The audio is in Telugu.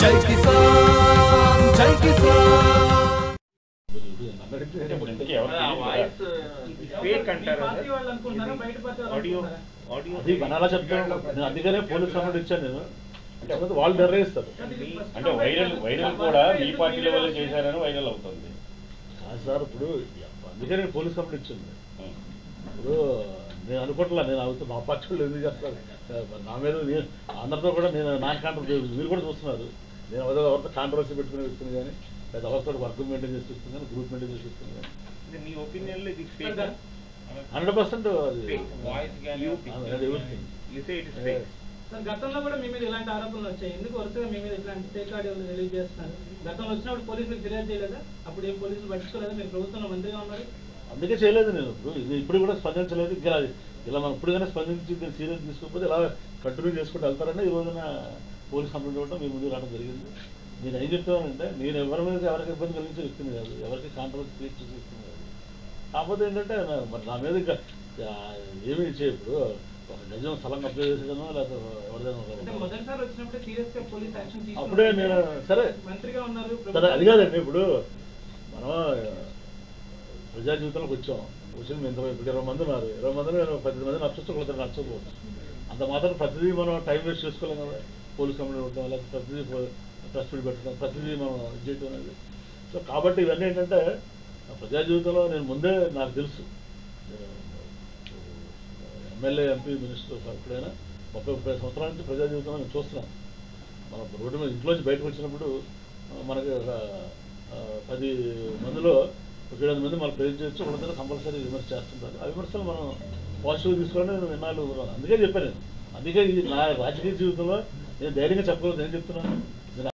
జై కిసాన్ జై కిసాన్. చెప్తాను నేను అందుకనే పోలీస్ కంప్లైంట్ ఇచ్చాను నేను అంటే వాళ్ళు నిర్ణయిస్తారు అంటే వైరల్ వైరల్ కూడా మీ పార్టీ లెవెల్ చేశారని వైరల్ అవుతుంది. కాదు సార్ ఇప్పుడు అందుకే నేను పోలీస్ కంప్లైంట్ ఇచ్చింది. ఇప్పుడు నేను అనుకోవట్లా నేను అవుతా మా పార్టీ వాళ్ళు ఎందుకు చేస్తారు? నా మీద నేను అందరితో కూడా నేను నాన్ కాంట్రవర్సీ మీరు కూడా చూస్తున్నారు. నేను ఎవరో ఎవరితో కాంట్రవర్సీ పెట్టుకునే వ్యక్తిని కానీ లేదా ఎవరితో వర్క్ మెయింటైన్ చేసి ఇస్తుంది కానీ గ్రూప్ మెయింటైన్ చేసి ఇస్తుంది కానీ మీ ఒపీనియన్లో ఇది ఫేక్ హండ్రెడ్ పర్సెంట్ వాయిస్ కానీ you say it is fake sir గతంలో కూడా మీ మీద ఇలాంటి ఆరోపణలు వచ్చాయి. ఎందుకు వరుసగా మీ మీద ఇట్లాంటి ఫేక్ ఆడియోలు రిలీజ్ చేస్తున్నారు? గతంలో వచ్చినప్పుడు పోలీసులకు ఫిర్యాదు చేయలేదా? అప్పుడు ఏం పోలీసులు పట్టించుకోలేదా? మీరు ప్రభుత్వంలో మంత్రిగా ఉన్నారు. అందుకే చేయలేదు నేను. ఇప్పుడు ఇది ఇప్పుడు కూడా స్పందించలేదు. ఇంకా ఇలా మనం ఇప్పుడుగానే స్పందించి దీన్ని సీరియస్ తీసుకోకపోతే ఇలా కంటిన్యూ చేసుకుంటూ వెళ్తారని ఈ రోజున పోలీస్ కంప్లైంట్ ఇవ్వడం మీ ముందు రావడం జరిగింది. నేను ఏం చెప్తానంటే నేను ఎవరి మీద ఎవరికి ఇబ్బంది కలిగించే వ్యక్తిని కాదు. ఎవరికి కాంట్రవర్సీ క్రియేట్ చేసే వ్యక్తిని కాదు. కాకపోతే ఏంటంటే నా- మరి నా మీద ఏమీ చేయ ఇప్పుడు ఒక నిజం స్థలం అప్లై చేసేదనో లేకపోతే ఎవరిదైనా. అప్పుడే నేను సరే మంత్రిగా ఉన్నారు సరే అది కాదండి. ఇప్పుడు మనం ప్రజా జీవితంలోకి వచ్చాం వచ్చిన ఇంత ఇరవై మంది ఉన్నారు. ఇరవై మంది పది మంది నచ్చచ్చు ఒకళ్ళు నచ్చకపోవచ్చు అంత మాత్రం ప్రతిదీ మనం టైం వేస్ట్ చేసుకోలేం కదా. పోలీస్ కంప్లైంట్ పెట్టడం లేకపోతే ప్రతిదీ ప్రెస్ మీట్ పెట్టడం ప్రతిదీ మనం చేయటం అనేది. సో కాబట్టి ఇవన్నీ ఏంటంటే ప్రజా జీవితంలో నేను ముందే నాకు తెలుసు. ఎమ్మెల్యే ఎంపీ మినిస్టర్ ఎప్పుడైనా ముప్పై ముప్పై సంవత్సరాల నుంచి ప్రజా జీవితంలో నేను చూస్తున్నాను. మన రోడ్డు మీద ఇంట్లోంచి బయటకు వచ్చినప్పుడు మనకి ఒక పది మందిలో ఒక ఏడు మంది మనం ప్రేజ్ చేయొచ్చు వాళ్ళందరూ కంపల్సరీ విమర్శ చేస్తుంటారు. ఆ విమర్శలు మనం పాజిటివ్ తీసుకోవాలని నేను విన్నాళ్ళు అందుకే చెప్పాను. అందుకే ఇది నా రాజకీయ జీవితంలో నేను ధైర్యంగా చెప్పగలను నేను చెప్తున్నాను.